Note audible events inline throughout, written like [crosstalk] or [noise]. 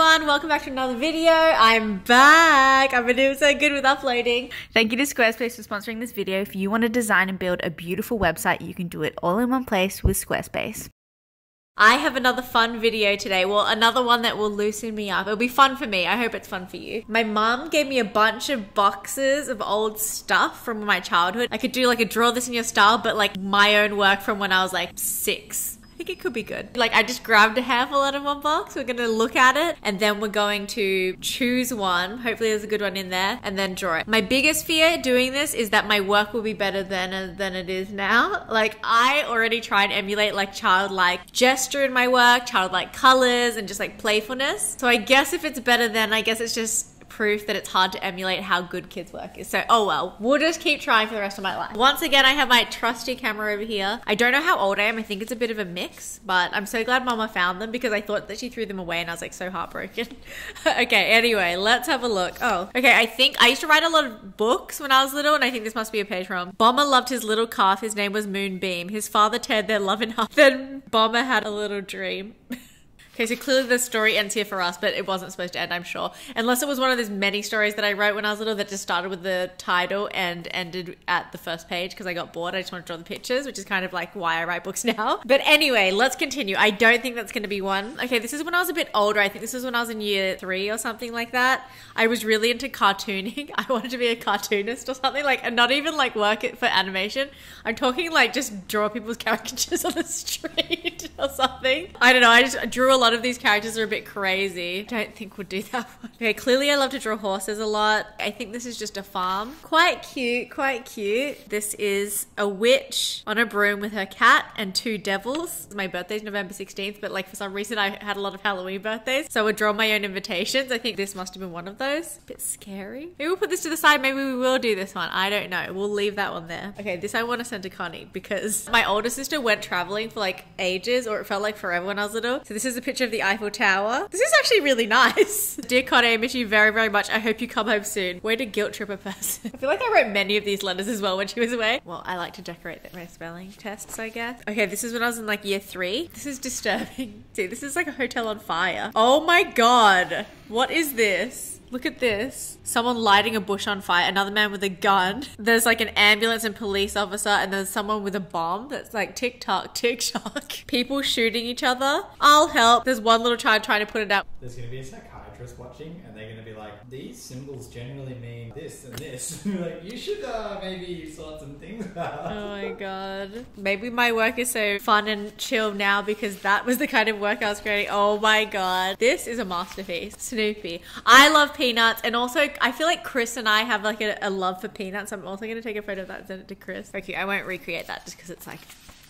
everyone, welcome back to another video. I'm back. I've been doing so good with uploading. Thank you to Squarespace for sponsoring this video. If you want to design and build a beautiful website, you can do it all in one place with Squarespace. I have another fun video today. Well, another one that will loosen me up. It'll be fun for me. I hope it's fun for you. My mom gave me a bunch of boxes of old stuff from my childhood. I could do like a draw this in your style, but like my own work from when I was like six think it could be good. Like I just grabbed a handful out of one box. We're gonna look at it and then we're going to choose one. Hopefully there's a good one in there and then draw it. My biggest fear doing this is that my work will be better than uh, than it is now. Like I already try and emulate like childlike gesture in my work, childlike colors and just like playfulness. So I guess if it's better then I guess it's just proof that it's hard to emulate how good kids work is. So, oh well, we'll just keep trying for the rest of my life. Once again, I have my trusty camera over here. I don't know how old I am. I think it's a bit of a mix, but I'm so glad mama found them because I thought that she threw them away and I was like so heartbroken. [laughs] okay, anyway, let's have a look. Oh, okay. I think I used to write a lot of books when I was little and I think this must be a page from. Bomber loved his little calf. His name was Moonbeam. His father teared their love in half. [laughs] Then Bomber had a little dream. [laughs] Okay, so clearly the story ends here for us, but it wasn't supposed to end, I'm sure. Unless it was one of those many stories that I wrote when I was little that just started with the title and ended at the first page because I got bored. I just want to draw the pictures, which is kind of like why I write books [laughs] now. But anyway, let's continue. I don't think that's going to be one. Okay, this is when I was a bit older. I think this is when I was in year three or something like that. I was really into cartooning. [laughs] I wanted to be a cartoonist or something like, and not even like work it for animation. I'm talking like just draw people's [laughs] caricatures on the street or something. I don't know. I just drew a lot lot of these characters are a bit crazy. Don't think we'll do that one. Okay, clearly I love to draw horses a lot. I think this is just a farm. Quite cute, quite cute. This is a witch on a broom with her cat and two devils. My birthday's November 16th, but like for some reason I had a lot of Halloween birthdays. So I would draw my own invitations. I think this must have been one of those. A bit scary. Maybe we'll put this to the side. Maybe we will do this one. I don't know. We'll leave that one there. Okay, this I want to send to Connie because my older sister went traveling for like ages or it felt like forever when I was little. So this is a picture picture of the Eiffel Tower. This is actually really nice. [laughs] Dear Connie, I miss you very, very much. I hope you come home soon. Way to guilt trip a person. [laughs] I feel like I wrote many of these letters as well when she was away. Well, I like to decorate my spelling tests, I guess. Okay, this is when I was in like year three. This is disturbing. [laughs] See, this is like a hotel on fire. Oh my god. What is this? Look at this. Someone lighting a bush on fire, another man with a gun. There's like an ambulance and police officer, and there's someone with a bomb that's like tick tock, tick tock. People shooting each other. I'll help. There's one little child trying to put it out. There's gonna be a psychiatrist watching, and they're gonna be like, these symbols generally mean this and this. [laughs] like, you should uh, maybe sort some things out. Oh my god. Maybe my work is so fun and chill now because that was the kind of work I was creating. Oh my god. This is a masterpiece. Snoopy. I love peanuts, and also I feel like Chris and I have like a, a love for peanuts. I'm also gonna take a photo of that and send it to Chris. Okay, I won't recreate that just because it's like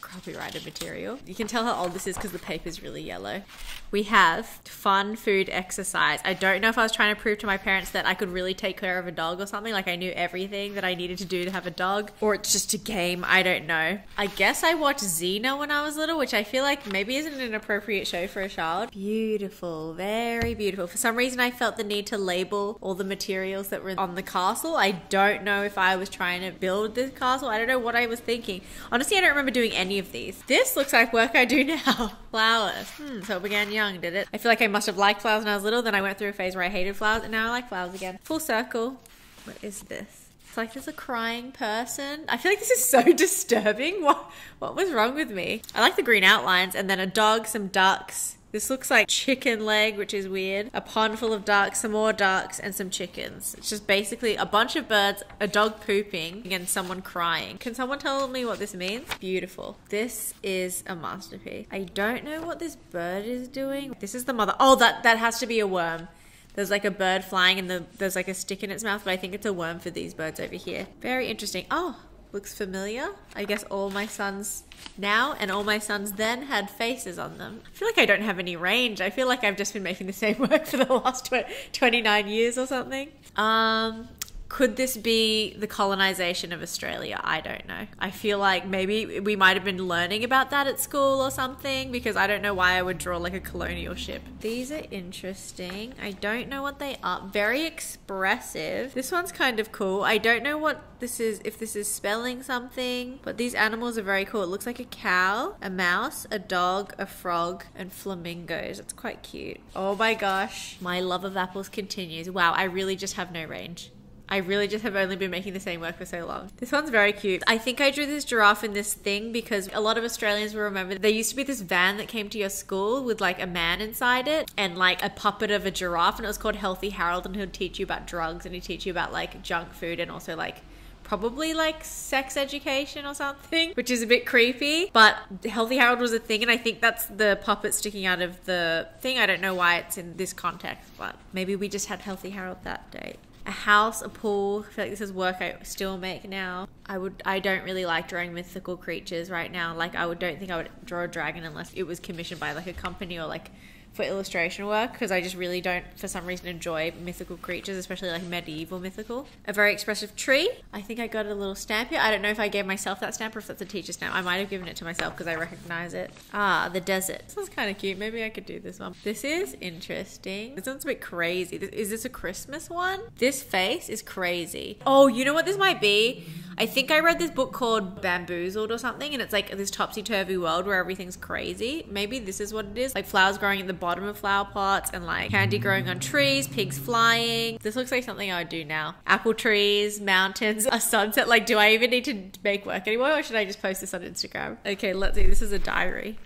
copyrighted material. You can tell how old this is because the paper is really yellow. We have fun food exercise. I don't know if I was trying to prove to my parents that I could really take care of a dog or something, like I knew everything that I needed to do to have a dog, or it's just a game. I don't know. I guess I watched Xena when I was little, which I feel like maybe isn't an appropriate show for a child. Beautiful, very beautiful. For some reason, I felt the need to label all the materials that were on the castle. I don't know if I was trying to build this castle. I don't know what I was thinking. Honestly, I don't remember doing any of these. This looks like work I do [laughs] now. flowers. Hmm, so it began young, did it? I feel like I must have liked flowers when I was little, then I went through a phase where I hated flowers, and now I like flowers again. Full circle. What is this? It's like there's a crying person. I feel like this is so [laughs] disturbing. What what was wrong with me? I like the green outlines and then a dog, some ducks, this looks like chicken leg, which is weird. A pond full of ducks, some more ducks, and some chickens. It's just basically a bunch of birds, a dog pooping, and someone crying. Can someone tell me what this means? Beautiful. This is a masterpiece. I don't know what this bird is doing. This is the mother. Oh, that, that has to be a worm. There's like a bird flying and the, there's like a stick in its mouth, but I think it's a worm for these birds over here. Very interesting. Oh, looks familiar. I guess all my suns now and all my suns then had faces on them. I feel like I don't have any range. I feel like I've just been making the same [laughs] work for the last tw 29 years or something. Um, Could this be the colonization of Australia? I don't know. I feel like maybe we might have been learning about that at school or something because I don't know why I would draw like a colonial ship. These are interesting. I don't know what they are. Very expressive. This one's kind of cool. I don't know what this is, if this is spelling something, but these animals are very cool. It looks like a cow, a mouse, a dog, a frog, and flamingos. It's quite cute. Oh my gosh. My love of apples continues. Wow, I really just have no range. I really just have only been making the same work for so long. This one's very cute. I think I drew this giraffe in this thing because a lot of Australians will remember there used to be this van that came to your school with like a man inside it and like a puppet of a giraffe and it was called Healthy Harold and he'd teach you about drugs and he'd teach you about like junk food and also like probably like sex education or something, [laughs] which is a bit creepy. But Healthy Harold was a thing, and I think that's the puppet sticking out of the thing. I don't know why it's in this context, but maybe we just had Healthy Harold that day. A house, a pool. I feel like this is work I still make now. I would. I don't really like drawing mythical creatures right now. Like I would. Don't think I would draw a dragon unless it was commissioned by like a company or like for illustration work because I just really don't, for some reason, enjoy mythical creatures, especially like medieval mythical. A very expressive tree. I think I got a little stamp here. I don't know if I gave myself that stamp or if that's a teacher stamp. I might have given it to myself because I recognize it. Ah, the desert. This one's kind of cute. Maybe I could do this one. This is interesting. This one's a bit crazy. Is this a Christmas one? This face is crazy. Oh, you know what this might be? I think I read this book called Bamboozled or something, and it's like this topsy turvy world where everything's crazy. Maybe this is what it is like flowers growing at the bottom of flower pots, and like candy growing on trees, pigs flying. This looks like something I would do now. Apple trees, mountains, a sunset. Like, do I even need to make work anymore, or should I just post this on Instagram? Okay, let's see. This is a diary.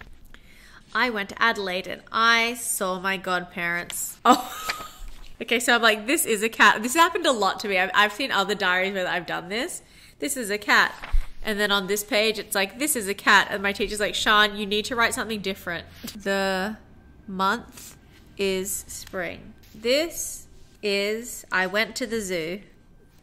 I went to Adelaide and I saw my godparents. [laughs] Oh. Okay, so I'm like, this is a cat. This happened a lot to me. I've, I've seen other diaries where I've done this this is a cat. And then on this page, it's like, this is a cat. And my teacher's like, Sha'an, you need to write something different. The month is spring. This is, I went to the zoo.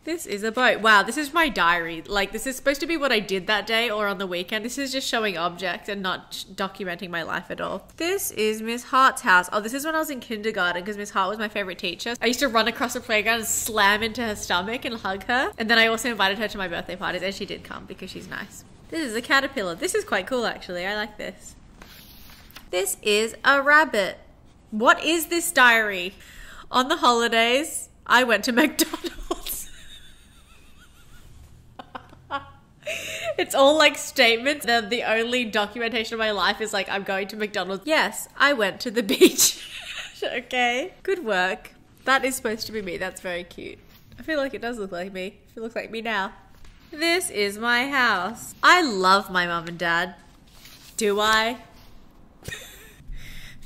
This is a boat. Wow, this is my diary. Like, this is supposed to be what I did that day or on the weekend. This is just showing objects and not documenting my life at all. This is Miss Hart's house. Oh, this is when I was in kindergarten because Miss Hart was my favorite teacher. I used to run across the playground and slam into her stomach and hug her. And then I also invited her to my birthday parties, and she did come because she's nice. This is a caterpillar. This is quite cool, actually. I like this. This is a rabbit. What is this diary? On the holidays, I went to [laughs] McDonald's. [laughs] it's all like statements. The, the only documentation of my life is like, I'm going to McDonald's. Yes, I went to the [laughs] beach. okay, good work. That is supposed to be me. That's very cute. I feel like it does look like me. It looks like me now. This is my house. I love my mum and dad. Do I?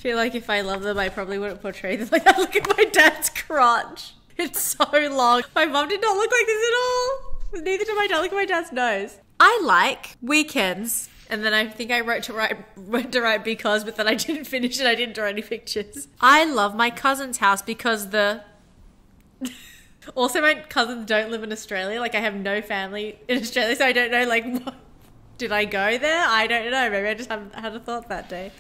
Feel like if I love them, I probably wouldn't portray them [laughs] like that. Look at my dad's crotch. It's so long. My mum did not look like this at all. Neither did my dad. Look at my dad's nose. I like weekends. And then I think I wrote to write [laughs] wrote to write because, but then I didn't finish it. I didn't draw any pictures. I love my cousin's house because the. [laughs] also, my cousins don't live in Australia. Like I have no family in Australia, so I don't know. Like, what did I go there? I don't know. Maybe I just haven't had a thought that day.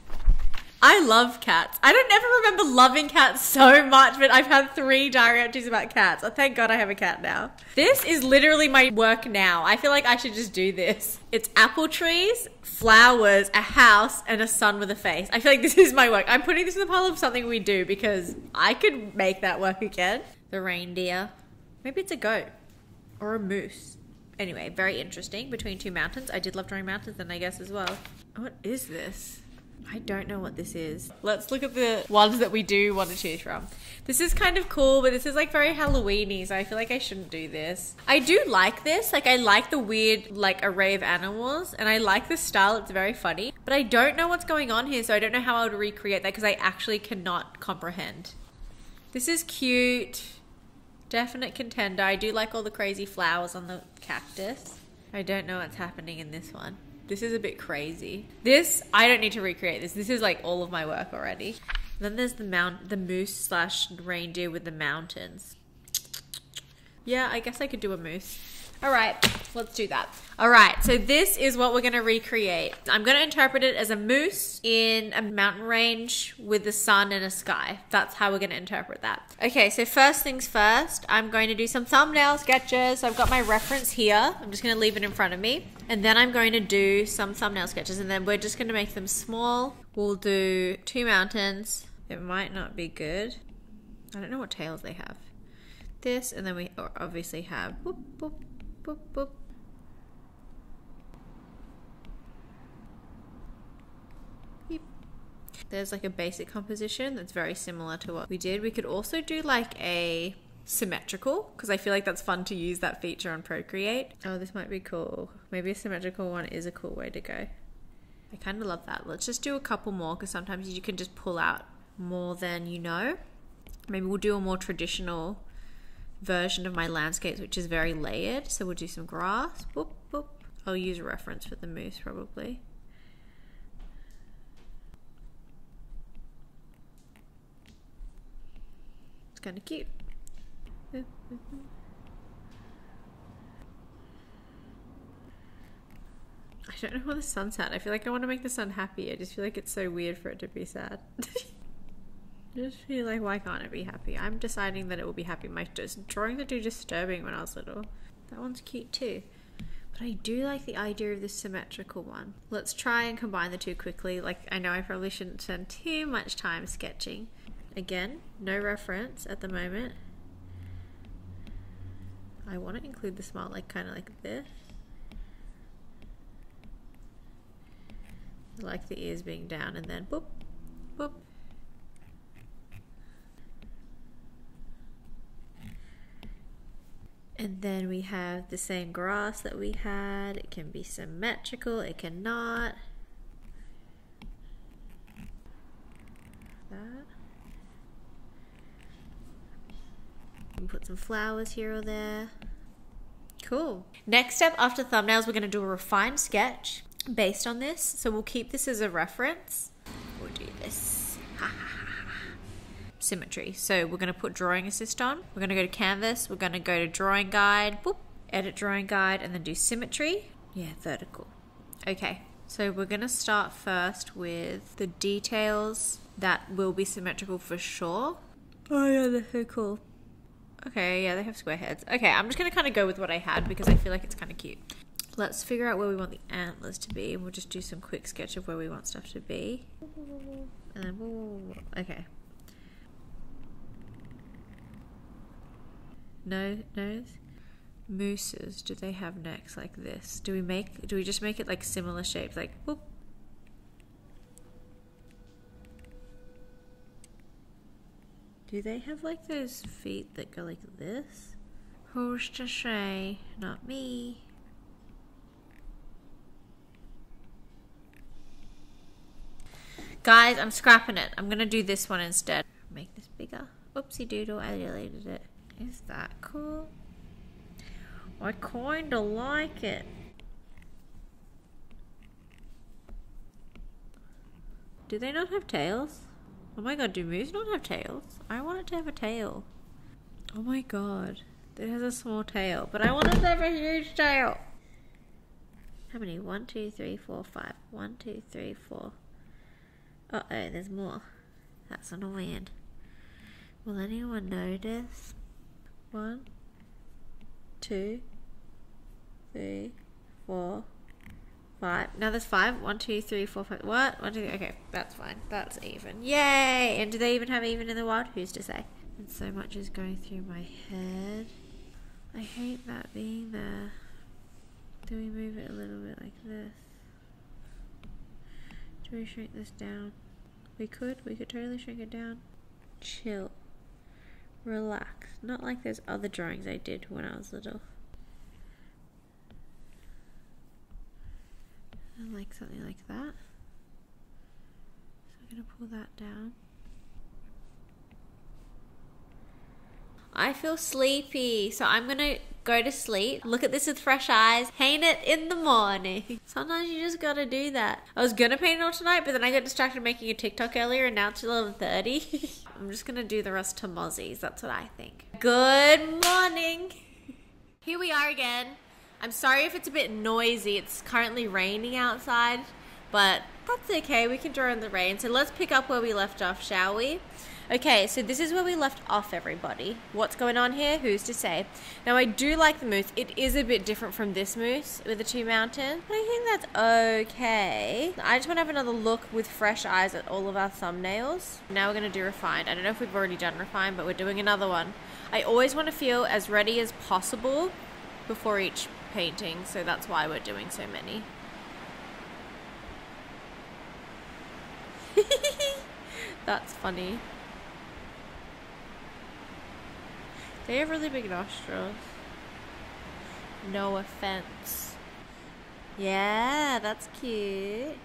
I love cats. I don't ever remember loving cats [laughs] so much, but I've had three diary entries about cats. Oh, thank God I have a cat now. This is literally my work now. I feel like I should just do this. It's apple trees, flowers, a house, and a sun with a face. I feel like this is my work. I'm putting this in the pile of something we do because I could make that work again. The reindeer. Maybe it's a goat or a moose. Anyway, very interesting. Between two mountains. I did love drawing mountains then, I guess, as well. What is this? I don't know what this is. Let's look at the ones that we do want to choose from. This is kind of cool, but this is like very Halloweeny, so I feel like I shouldn't do this. I do like this. Like I like the weird like array of animals, and I like the style. It's very funny, but I don't know what's going on here, so I don't know how I would recreate that because I actually cannot comprehend. This is cute. Definite contender. I do like all the crazy flowers on the cactus. I don't know what's happening in this one. This is a bit crazy. This, I don't need to recreate this. This is like all of my work already. Then there's the mount, the moose slash reindeer with the mountains. Yeah, I guess I could do a moose. All right, let's do that. All right, so this is what we're going to recreate. I'm going to interpret it as a moose in a mountain range with the sun and a sky. That's how we're going to interpret that. Okay, so first things first, I'm going to do some thumbnail sketches. I've got my reference here. I'm just going to leave it in front of me. And then I'm going to do some thumbnail sketches and then we're just going to make them small. We'll do two mountains. It might not be good. I don't know what tails they have. This, and then we obviously have boop, boop, boop, boop. There's like a basic composition that's very similar to what we did. We could also do like a symmetrical because I feel like that's fun to use that feature on Procreate. Oh, this might be cool. Maybe a symmetrical one is a cool way to go. I kind of love that. Let's just do a couple more because sometimes you can just pull out more than you know. Maybe we'll do a more traditional version of my landscapes, which is very layered. So we'll do some grass. I'll use a reference for the moose probably. It's kind of cute. I don't know why the sun's sad. I feel like I want to make the sun happy. I just feel like it's so weird for it to be sad. [laughs] I just feel like, why can't it be happy? I'm deciding that it will be happy. My drawings are too disturbing when I was little. That one's cute too. But I do like the idea of this symmetrical one. Let's try and combine the two quickly. Like, I know I probably shouldn't spend too much time sketching. Again, no reference at the moment. I want to include the smile like kind of like this. Like the ears being down and then boop. And then we have the same grass that we had. It can be symmetrical, it cannot. That. put some flowers here or there. Cool. Next step after thumbnails, we're going to do a refined sketch based on this. So we'll keep this as a reference. We'll do this. Symmetry. So we're going to put drawing assist on. We're going to go to canvas. We're going to go to drawing guide. Boop. Edit drawing guide and then do symmetry. Yeah, vertical. Okay. So we're going to start first with the details that will be symmetrical for sure. Oh yeah, they're so cool. Okay, yeah, they have square heads. Okay, I'm just going to kind of go with what I had because I feel like it's kind of cute. Let's figure out where we want the antlers to be and we'll just do some quick sketch of where we want stuff to be. And then, okay. No, nose? Mooses, do they have necks like this? Do we make, do we just make it like similar shapes, like whoop, Do they have like those feet that go like this? Who's to say? Not me. Guys, I'm scrapping it. I'm gonna do this one instead. Make this bigger. Oopsie doodle, I deleted it. Is that cool? I kinda like it. Do they not have tails? Oh my god, do moose not have tails? I want it to have a tail. Oh my god. It has a small tail, but I want it to have a huge tail. How many? One, two, three, four, five. One, two, three, four. Uh oh, there's more. That's annoying. Will anyone notice? One, two, three, four, Five. Now there's five. One, two, three, four, five. What? One, two, three. Okay, that's fine. That's even. Yay! And do they even have even in the wild? Who's to say? And so much is going through my head. I hate that being there. Do we move it a little bit like this? Do we shrink this down? We could. We could totally shrink it down. Chill. Relax. Not like those other drawings I did when I was little. I like something like that. So I'm going to pull that down. I feel sleepy, so I'm gonna go to sleep. Look at this with fresh eyes. Paint it in the morning. Sometimes you just gotta do that. I was gonna paint it all tonight, but then I got distracted making a TikTok earlier, and now it's 11:30. [laughs] I'm just gonna do the rest to mozzies. That's what I think. Good morning. Here we are again. I'm sorry if it's a bit noisy. It's currently raining outside, but that's okay. We can draw in the rain. So let's pick up where we left off, shall we? Okay, so this is where we left off, everybody. What's going on here? Who's to say? Now, I do like the moose. It is a bit different from this moose with the two mountains, but I think that's okay. I just want to have another look with fresh eyes at all of our thumbnails. Now we're going to do refined. I don't know if we've already done refined, but we're doing another one. I always want to feel as ready as possible before each painting, so that's why we're doing so many. [laughs] that's funny. They have really big nostrils. No offense. Yeah, that's cute.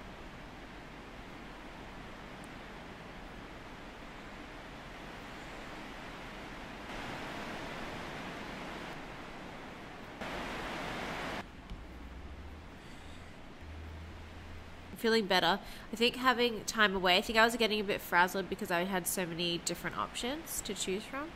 feeling better. I think having time away, I think I was getting a bit frazzled because I had so many different options to choose from.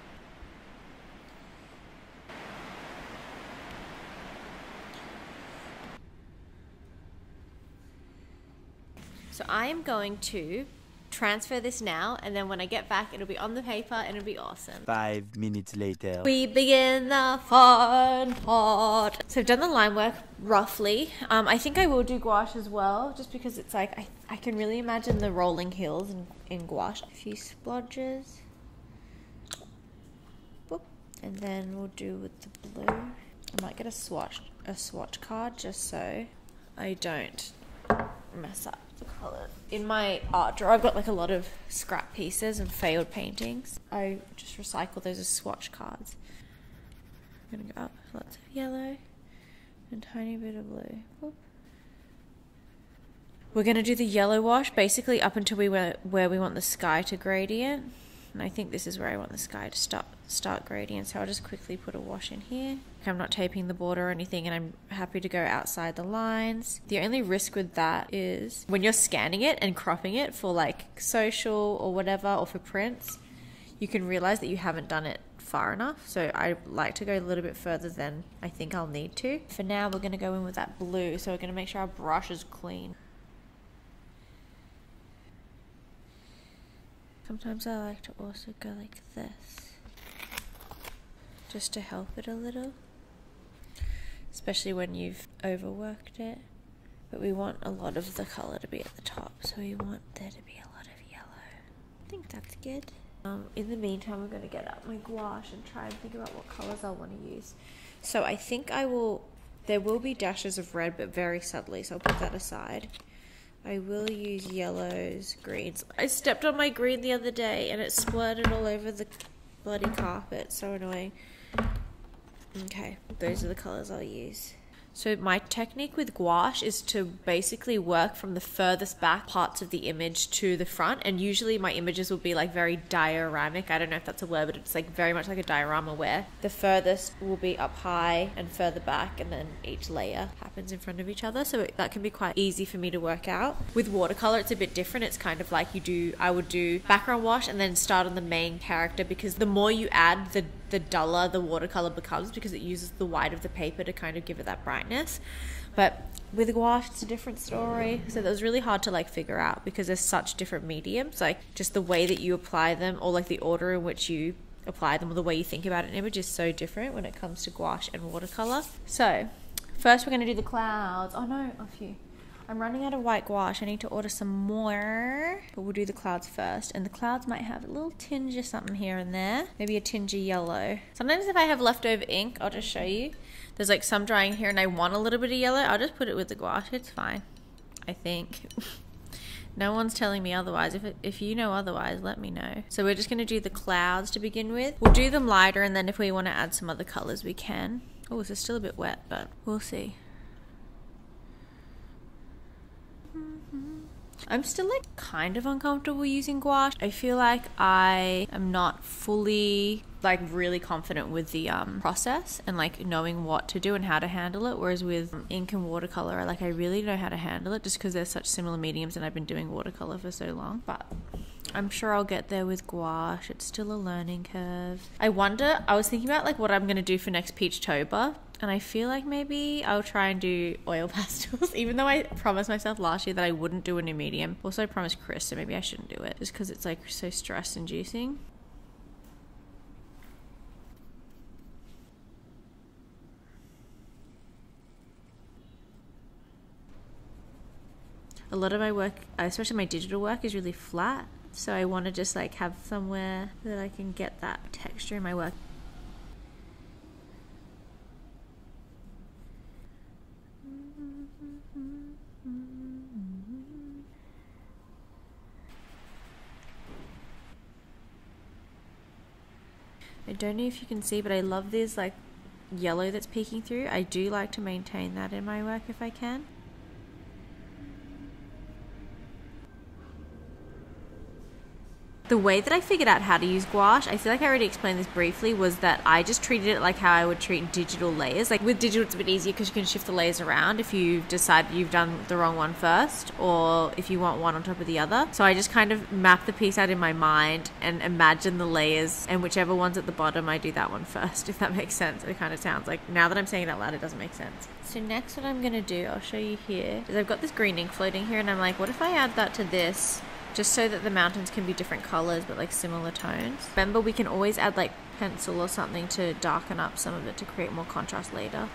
So I am going to transfer this now and then when I get back it'll be on the paper and it'll be awesome. Five minutes later. We begin the fun part. So I've done the line work roughly. Um, I think I will do gouache as well just because it's like I, I can really imagine the rolling hills in, in gouache. A few splodges. Boop. And then we'll do with the blue. I might get a swatch a swatch card just so I don't mess up the color. In my art drawer, I've got like a lot of scrap pieces and failed paintings. I just recycle those as swatch cards. I'm gonna go up lots of yellow and tiny bit of blue. Whoop. We're gonna do the yellow wash basically up until we were where we want the sky to gradient. And I think this is where I want the sky to start start gradient. So I'll just quickly put a wash in here. I'm not taping the border or anything and I'm happy to go outside the lines. The only risk with that is when you're scanning it and cropping it for like social or whatever or for prints, you can realize that you haven't done it far enough. So I like to go a little bit further than I think I'll need to. For now, we're going to go in with that blue. So we're going to make sure our brush is clean. Sometimes I like to also go like this, just to help it a little, especially when you've overworked it. But we want a lot of the colour to be at the top, so we want there to be a lot of yellow. I think that's good. Um, in the meantime, I'm going to get out my gouache and try and think about what colours I want to use. So I think I will, there will be dashes of red, but very subtly, so I'll put that aside. I will use yellows, greens. I stepped on my green the other day and it splurted all over the bloody carpet. So annoying. Okay, those are the colours I'll use. So my technique with gouache is to basically work from the furthest back parts of the image to the front and usually my images will be like very dioramic. I don't know if that's a word but it's like very much like a diorama where the furthest will be up high and further back and then each layer happens in front of each other so that can be quite easy for me to work out. With watercolor it's a bit different. It's kind of like you do I would do background wash and then start on the main character because the more you add the the duller the watercolor becomes because it uses the white of the paper to kind of give it that brightness. But with gouache, it's a different story. So that was really hard to like figure out because there's such different mediums. Like just the way that you apply them, or like the order in which you apply them, or the way you think about an image is so different when it comes to gouache and watercolor. So first, we're going to do the clouds. Oh no, a few. I'm running out of white gouache. I need to order some more. But we'll do the clouds first. And the clouds might have a little tinge of something here and there. Maybe a tinge of yellow. Sometimes if I have leftover ink, I'll just show you. There's like some drying here and I want a little bit of yellow. I'll just put it with the gouache. It's fine. I think. [laughs] no one's telling me otherwise. If, if you know otherwise, let me know. So we're just going to do the clouds to begin with. We'll do them lighter and then if we want to add some other colors, we can. Oh, this is still a bit wet, but we'll see. I'm still like kind of uncomfortable using gouache. I feel like I am not fully like really confident with the um, process and like knowing what to do and how to handle it. Whereas with ink and watercolor, I like I really know how to handle it just because they're such similar mediums and I've been doing watercolor for so long. But I'm sure I'll get there with gouache. It's still a learning curve. I wonder, I was thinking about like what I'm going to do for next Peachtober. And I feel like maybe I'll try and do oil [laughs] pastels, even though I promised myself last year that I wouldn't do a new medium. Also, I promised Chris, so maybe I shouldn't do it just because it's like so stress inducing. a lot of my work, especially my digital work, is really flat. So I want to just like have somewhere that I can get that texture in my work. I don't know if you can see, but I love this like yellow that's peeking through. I do like to maintain that in my work if I can. The way that I figured out how to use gouache, I feel like I already explained this briefly, was that I just treated it like how I would treat digital layers. Like with digital, it's a bit easier because you can shift the layers around if you decide you've done the wrong one first or if you want one on top of the other. So I just kind of map the piece out in my mind and imagine the layers and whichever one's at the bottom, I do that one [laughs] first, if that makes sense. It kind of sounds like now that I'm saying it out loud, it doesn't make sense. So next what I'm going to do, I'll show you here, is I've got this green ink floating here and I'm like, what if I add that to this just so that the mountains can be different colors but like similar tones. Remember, we can always add like pencil or something to darken up some of it to create more contrast later.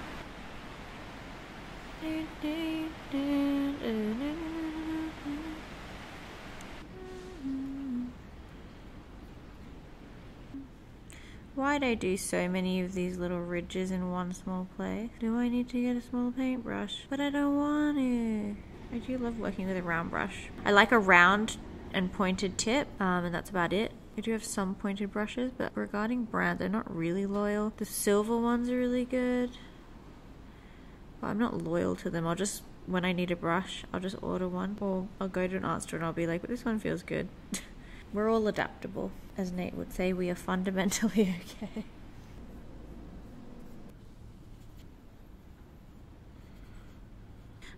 Why'd I do so many of these little ridges in one small place? Do I need to get a small paintbrush? But I don't want to. I do love working with a round brush. I like a round and pointed tip, um, and that's about it. I do have some pointed brushes, but regarding brands, they're not really loyal. The silver ones are really good, but I'm not loyal to them. I'll just, when I need a brush, I'll just order one, or I'll go to an art store and I'll be like, but this one feels good. [laughs] We're all adaptable. As Nate would say, we are fundamentally [laughs] okay.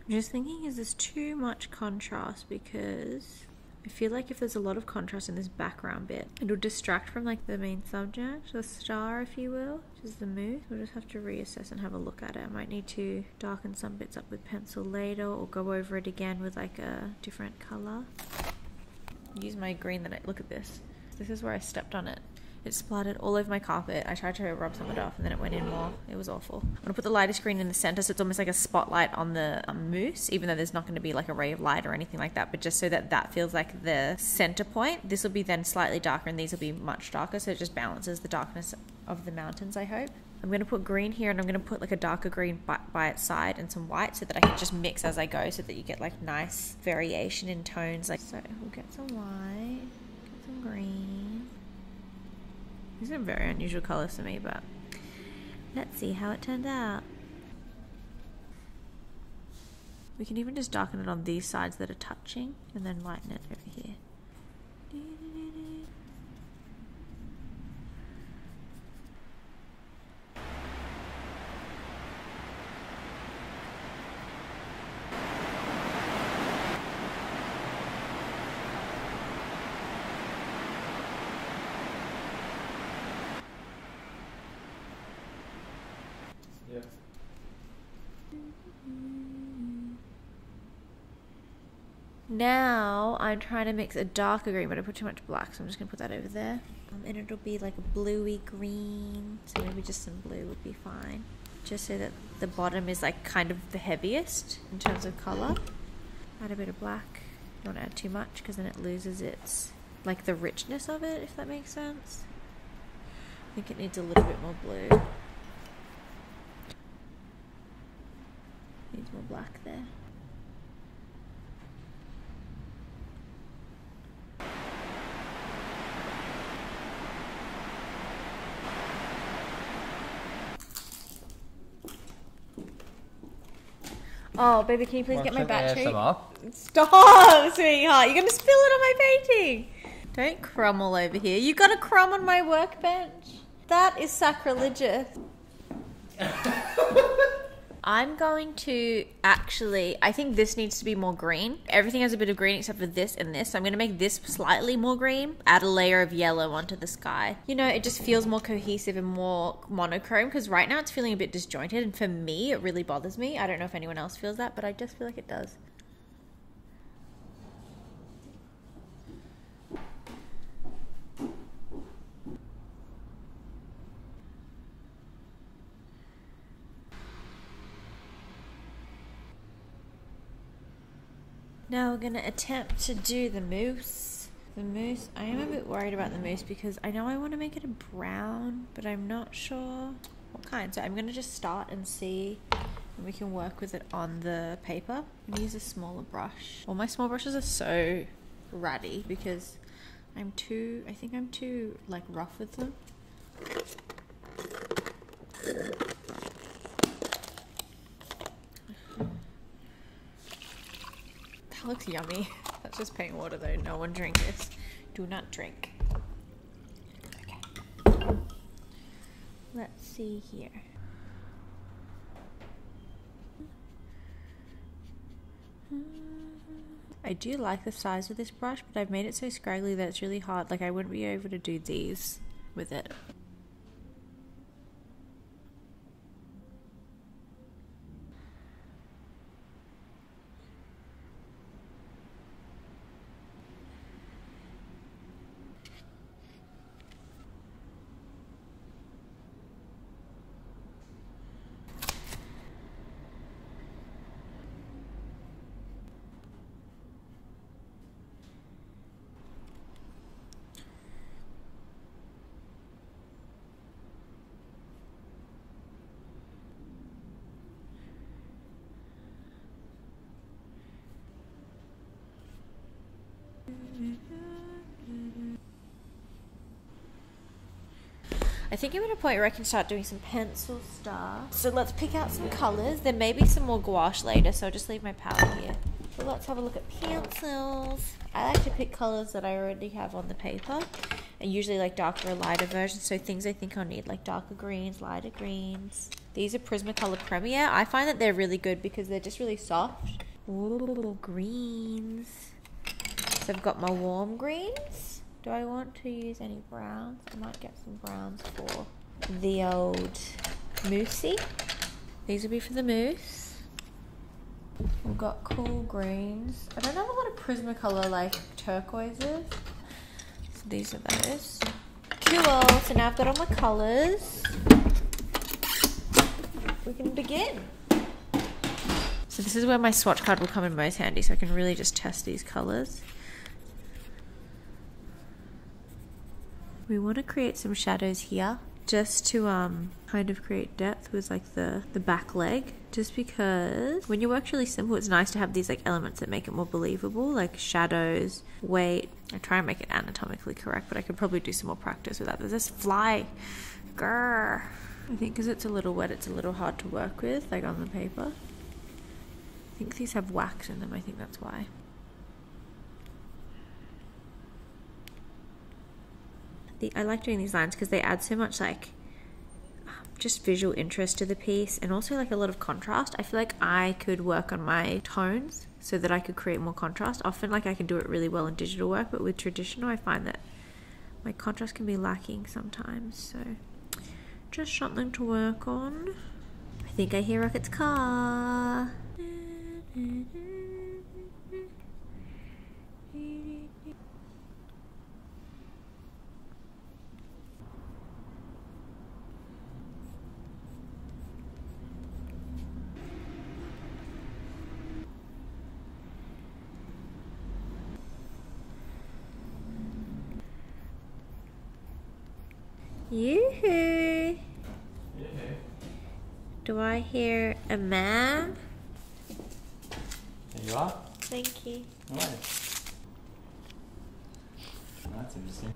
I'm just thinking, is this too much contrast? Because I feel like if there's a lot of contrast in this background bit, it'll distract from like the main subject, the star, if you will, which is the mood. We'll just have to reassess and have a look at it. I might need to darken some bits up with pencil later or go over it again with like a different color. Use my green that I, look at this. This is where I stepped on it. It splattered all over my carpet. I tried to rub some of it off and then it went in more. It was awful. I'm to put the lighter green in the center so it's almost like a spotlight on the um, moose, even though there's not going to be like a ray of light or anything like that, but just so that that feels like the center point. This will be then slightly darker and these will be much darker, so it just balances the darkness of the mountains, I hope. I'm going to put green here and I'm going to put like a darker green by, by, its side and some white so that I can just mix as I go so that you get like nice variation in tones. Like So we'll get some white, get some green. These are very unusual colors to me, but let's see how it turned out. We can even just darken it on these sides that are touching and then lighten it over here. Now I'm trying to mix a darker green, but I put too much black, so I'm just gonna put that over there. Um, and it'll be like a bluey green, so maybe just some blue would be fine. Just so that the bottom is like kind of the heaviest in terms of color. Add a bit of black. Don't add too much because then it loses its like the richness of it, if that makes sense. I think it needs a little bit more blue. Needs more black there. Oh, baby, can you please get my battery? Stop, sweetheart. You're going to spill it on my painting. Don't crumble over here. You got a crumb on my workbench. That is sacrilegious. [laughs] I'm going to actually, I think this needs to be more green. Everything has a bit of green except for this and this. So I'm going to make this slightly more green, add a layer of yellow onto the sky. You know, it just feels more cohesive and more monochrome because right now it's feeling a bit disjointed. And for me, it really bothers me. I don't know if anyone else feels that, but I just feel like it does. Now we're gonna attempt to do the moose. The moose, I am a bit worried about the moose because I know I want to make it a brown, but I'm not sure what kind. So I'm gonna just start and see and we can work with it on the paper. I'm gonna use a smaller brush. All my small brushes are so ratty because I'm too, I think I'm too like rough with them. That looks yummy. [laughs] That's just plain water though. No one drink this. Do not drink. Okay. Let's see here. I do like the size of this brush, but I've made it so scraggly that it's really hard. Like I wouldn't be able to do these with it. I think I'm at a point where I can start doing some pencil stuff. So let's pick out some colours. There may be some more gouache later, so I'll just leave my palette here. But let's have a look at pencils. I like to pick colours that I already have on the paper. And usually like darker or lighter versions. So things I think I'll need like darker greens, lighter greens. These are Prismacolor Premier. I find that they're really good because they're just really soft. Ooh, greens. So I've got my warm greens. Do I want to use any browns? I might get some browns for the old moosey. These will be for the moose. We've got cool greens. I don't have a lot of Prismacolor like turquoises. So these are those. Cool. So now I've got all my colours. We can begin. So this is where my swatch card will come in most handy so I can really just test these colours. We want to create some shadows here just to um kind of create depth with like the the back leg. Just because when your work's really simple it's nice to have these like elements that make it more believable like shadows weight. I try and make it anatomically correct but I could probably do some more practice with that. There's this fly. Grr. I think because it's a little wet it's a little hard to work with like on the paper. I think these have wax in them. I think that's why the, I like doing these lines because they add so much like just visual interest to the piece and also like a lot of contrast. I feel like I could work on my tones so that I could create more contrast. Often like I can do it really well in digital work, but with traditional I find that my contrast can be lacking sometimes. So just something to work on. I think I hear Rocket's car. Do I hear a man? There you are. Thank you. Alright. That's interesting.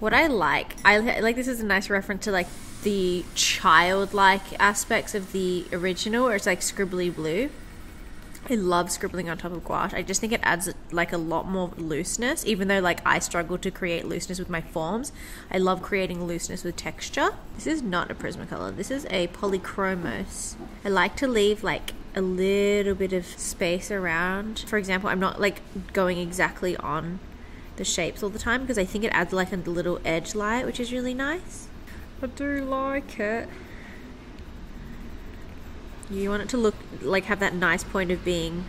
What I like, I like this is a nice reference to like the childlike aspects of the original, where it's like scribbly blue. I love scribbling on top of gouache. I just think it adds like a lot more looseness, even though like I struggle to create looseness with my forms. I love creating looseness with texture. This is not a Prismacolor. This is a Polychromos. I like to leave like a little bit of space around. For example, I'm not like going exactly on the shapes all the time because I think it adds like a little edge light, which is really nice. I do like it. You want it to look like have that nice point of being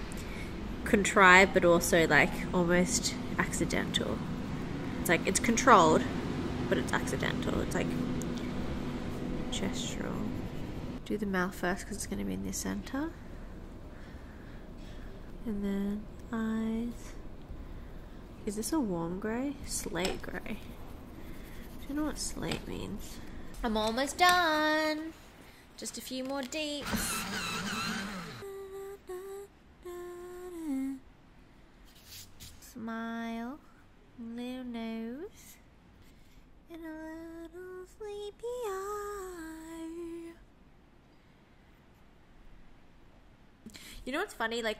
contrived, but also like almost accidental. It's like it's controlled, but it's accidental. It's like gestural. Do the mouth first because it's going to be in the center. And then eyes. Is this a warm grey? Slate grey. I don't know what slate means. I'm almost done. Just a few more deeps. Smile, little nose, and a little sleepy eye. You know what's funny? Like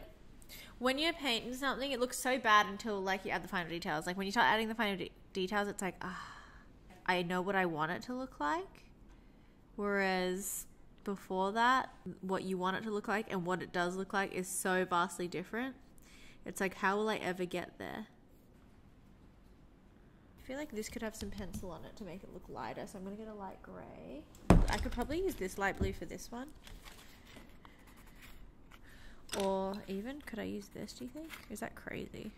when you're painting something, it looks so bad until like you add the final details. Like when you start adding the final de- details, it's like ah, I know what I want it to look like. Whereas before that, what you want it to look like and what it does look like is so vastly different. It's like, how will I ever get there? I feel like this could have some pencil on it to make it look lighter, so I'm going to get a light grey. I could probably use this light blue for this one. Or even, could I use this, do you think? Is that crazy?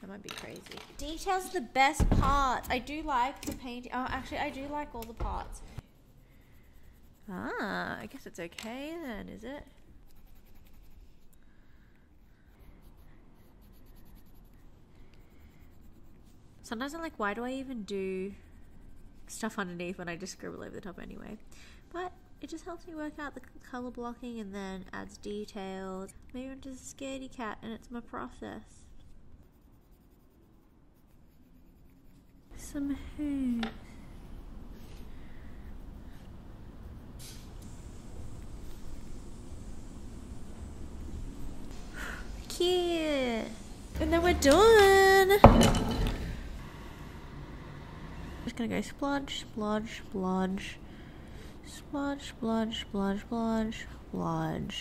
That might be crazy. Details the best part. I do like the painting. Oh, actually, I do like all the parts. Ah, I guess it's okay then, is it? Sometimes I'm like, why do I even do stuff underneath when I just scribble over the top anyway? But it just helps me work out the color blocking and then adds details. Maybe I'm just a scaredy cat and it's my process. Some hooves. [sighs] cute. And then we're done. Just gonna go splodge, splodge, splodge, splodge, splodge, splodge, splodge, splodge.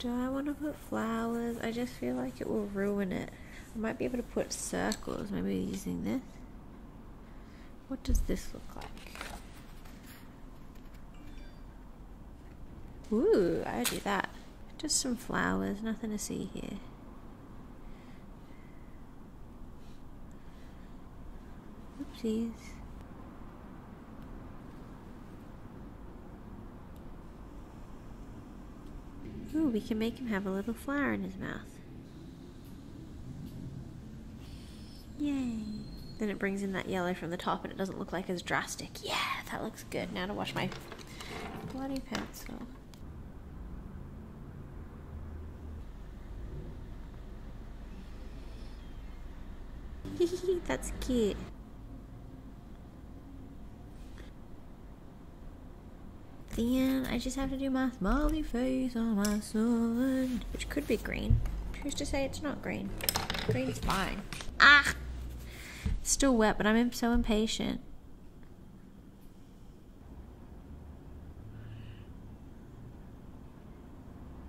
Do I want to put flowers? I just feel like it will ruin it. I might be able to put circles, maybe using this. What does this look like? Ooh, I do that. Just some flowers, nothing to see here. Oopsies. Ooh, we can make him have a little flower in his mouth. Yay. Then it brings in that yellow from the top and it doesn't look like as drastic. Yeah, that looks good. Now to wash my bloody pencil. [laughs] That's cute. Then I just have to do my smiley face on my sword, which could be green. Who's to say it's not green? Green's fine. Ah! still wet, but I'm so impatient.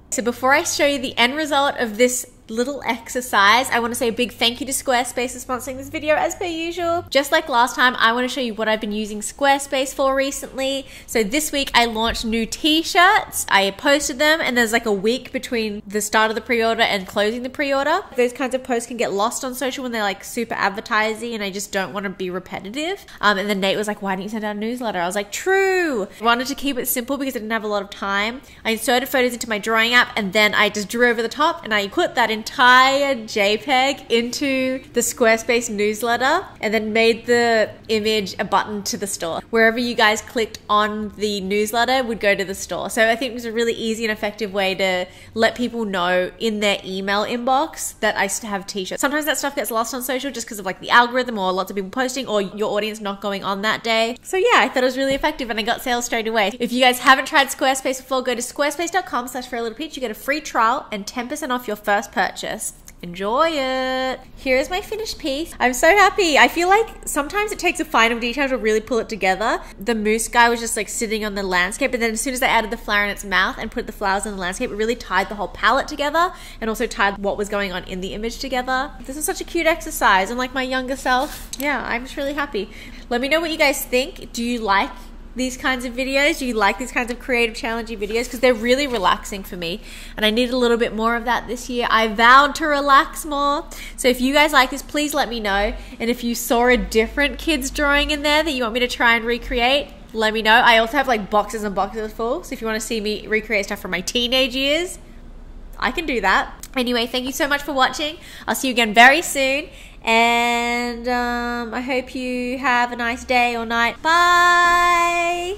So before I show you the end result of this little exercise. I want to say a big thank you to Squarespace for sponsoring this video as per usual. Just like last time, I want to show you what I've been using Squarespace for recently. So this week I launched new t-shirts. I posted them and there's like a week between the start of the pre-order and closing the pre-order. Those kinds of posts can get lost on social when they're like super advertising and I just don't want to be repetitive. Um, and then Nate was like, why didn't you send out a newsletter? I was like, true. I wanted to keep it simple because I didn't have a lot of time. I inserted photos into my drawing app and then I just drew over the top and I put that in entire JPEG into the Squarespace newsletter and then made the image a button to the store. Wherever you guys clicked on the newsletter would go to the store. So I think it was a really easy and effective way to let people know in their email inbox that I to have t-shirts. Sometimes that stuff gets lost on social just because of like the algorithm or lots of people posting or your audience not going on that day. So yeah, I thought it was really effective and I got sales straight away. If you guys haven't tried Squarespace before, go to squarespace.com slash furry little. You get a free trial and 10% off your first purchase. Just enjoy it. Here is my finished piece. I'm so happy. I feel like sometimes it takes a final detail to really pull it together. The moose guy was just like sitting on the landscape, and then as soon as I added the flower in its mouth and put the flowers in the landscape, it really tied the whole palette together and also tied what was going on in the image together. This is such a cute exercise, and like my younger self, yeah, I'm just really happy. Let me know what you guys think. Do you like these kinds of videos? You like these kinds of creative, challenging videos? Because they're really relaxing for me, and I need a little bit more of that this year. I vowed to relax more. So if you guys like this, please let me know. And if you saw a different kids drawing in there that you want me to try and recreate, let me know. I also have like boxes and boxes full. So if you want to see me recreate stuff from my teenage years, I can do that. Anyway, thank you so much for watching. I'll see you again very soon. And um, I hope you have a nice day or night. Bye.